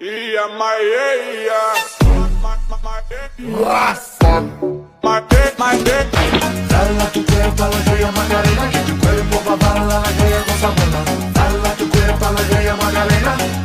Ia Maia. Nossa! Dala tu cuerpo a la gaya Macarena, que tu cuerpo va a la gaya con sabana. Dala tu cuerpo a la gaya Macarena.